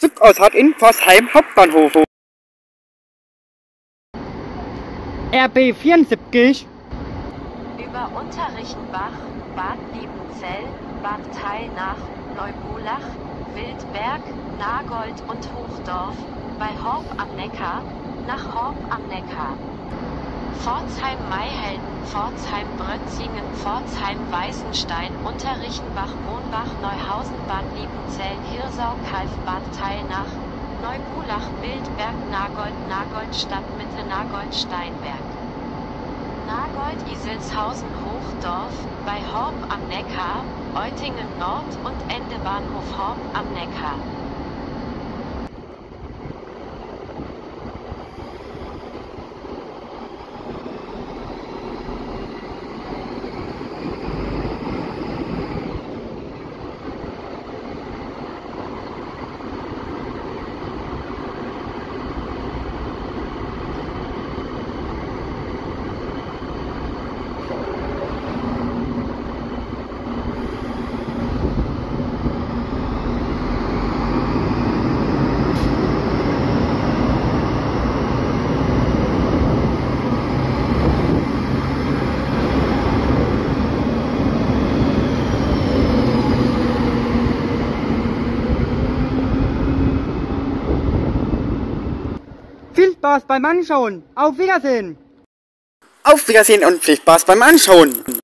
Zugausfahrt in Pforzheim Hauptbahnhof. RB 74 über Unterrichenbach, Bad Liebenzell, Bad Teilnach, Neubulach, Wildberg, Nagold und Hochdorf, bei Horb am Neckar, nach Horb am Neckar. Pforzheim-Maihelden, Pforzheim-Brötzingen, Pforzheim-Weißenstein, Unterrichenbach, Mohnbach, Neuhausen, Bad Liebenzell, Hirsau, Kalf, Bad Teilnach, Neubulach, Wildberg, Nagold, Nagold, Stadtmitte, Nagold, Steinberg. Nagold, Iselshausen, Hochdorf, bei Horb am Neckar, Eutingen Nord und Ende Bahnhof Horb am Neckar. Viel Spaß beim Anschauen. Auf Wiedersehen. Auf Wiedersehen und viel Spaß beim Anschauen.